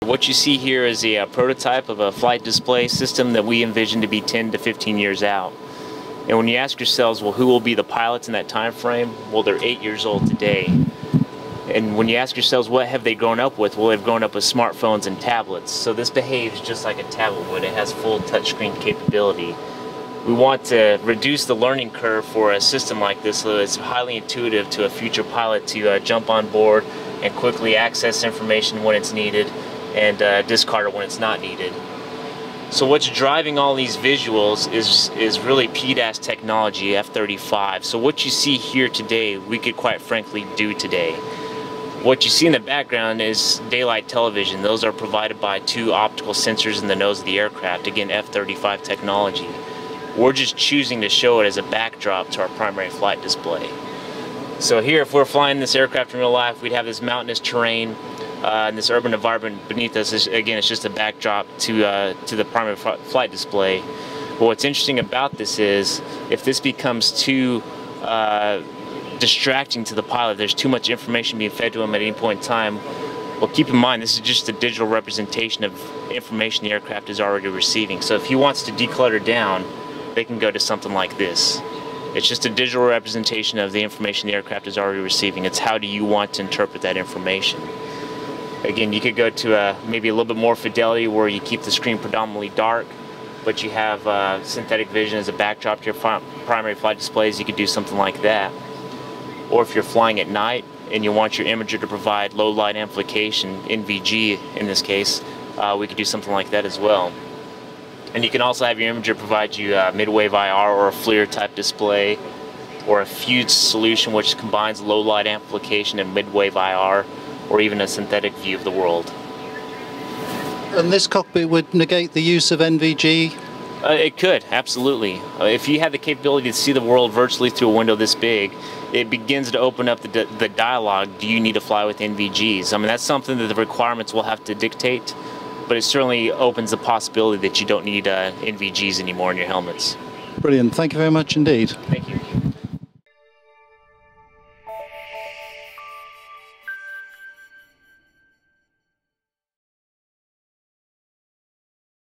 What you see here is a, a, prototype of a flight display system that we envision to be 10 to 15 years out. And when you ask yourselves, well, who will be the pilots in that time frame? Well, they're eight years old today. And when you ask yourselves, what have they grown up with? Well, they've grown up with smartphones and tablets. So this behaves just like a tablet would. It has full touchscreen capability. We want to reduce the learning curve for a system like this so it's highly intuitive to a future pilot to uh, jump on board and quickly access information when it's needed and uh, discard it when it's not needed. So what's driving all these visuals is is really PDAS technology, F-35. So what you see here today, we could quite frankly do today. What you see in the background is daylight television. Those are provided by two optical sensors in the nose of the aircraft, again F-35 technology. We're just choosing to show it as a backdrop to our primary flight display. So here, if we're flying this aircraft in real life, we'd have this mountainous terrain, uh, and this urban environment beneath us is again it's just a backdrop to uh, to the primary flight display. But what's interesting about this is if this becomes too uh, distracting to the pilot, there's too much information being fed to him at any point in time. Well, keep in mind this is just a digital representation of information the aircraft is already receiving. So if he wants to declutter down, they can go to something like this. It's just a digital representation of the information the aircraft is already receiving. It's how do you want to interpret that information. Again, you could go to a, maybe a little bit more fidelity where you keep the screen predominantly dark, but you have uh, synthetic vision as a backdrop to your primary flight displays. You could do something like that. Or if you're flying at night and you want your imager to provide low light amplification, NVG in this case, uh, we could do something like that as well. And you can also have your imager provide you a midwave IR or a FLIR type display or a fused solution which combines low light amplification and midwave IR or even a synthetic view of the world. And this cockpit would negate the use of NVG? Uh, it could, absolutely. Uh, if you had the capability to see the world virtually through a window this big, it begins to open up the, the dialogue do you need to fly with NVGs? I mean, that's something that the requirements will have to dictate, but it certainly opens the possibility that you don't need uh, NVGs anymore in your helmets. Brilliant. Thank you very much indeed. Thank you.